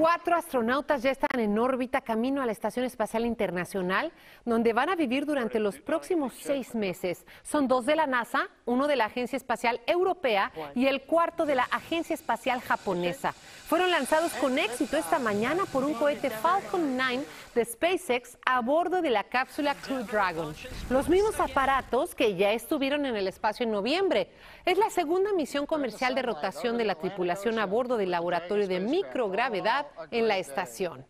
Cuatro astronautas ya están en órbita camino a la Estación Espacial Internacional, donde van a vivir durante los próximos seis meses. Son dos de la NASA, uno de la Agencia Espacial Europea y el cuarto de la Agencia Espacial Japonesa. Fueron lanzados con éxito esta mañana por un cohete Falcon 9 de SpaceX a bordo de la cápsula Crew Dragon. Los mismos aparatos que ya estuvieron en el espacio en noviembre. Es la segunda misión comercial de rotación de la tripulación a bordo del laboratorio de microgravedad en la estación.